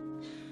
あ。